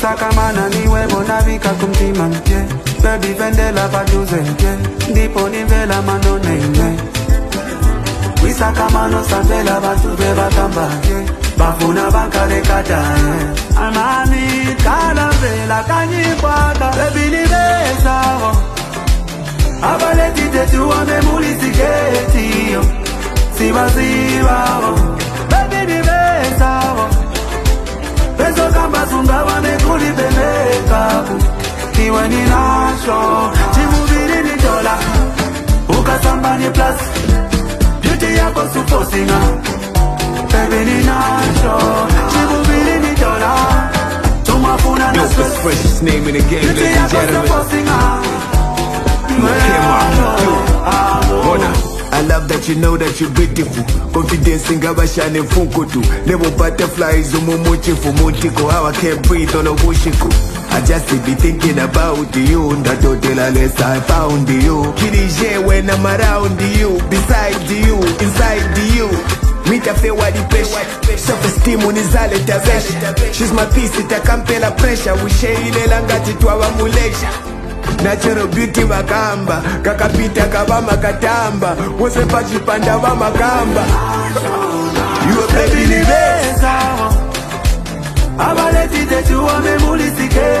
saka mana niwe bona vika kumtima nje bebivendela paduze nje ndipo nivela mano neine wisakamano sandela vantu bevatamba nje bafuna vankalekatae amani kalavela kanyibwaka bebinivezao avaletitetuwamemulisiketio sivaziva thamani plus beauty yako sufosinga baby ninacho chikubili ni dola tumafuna na freshest name in the game beauty yako sufosinga I love that you know that you're beautiful Confidence in ngabashane mfunko tu Lebo butterflies umumochefu Muntiko how I can't breathe on a wushiko I just be thinking about you Ndatotelaless I found you Kidije when I'm around you Beside you, inside you mitafewa dipeshaestimunizaletaesha shismapisitakampela presha wisheilela ngati twavamulesha nacherobuti vakamba kakapita kava makatamba wose pacipanda va makamba avaletitetuwamemulisikea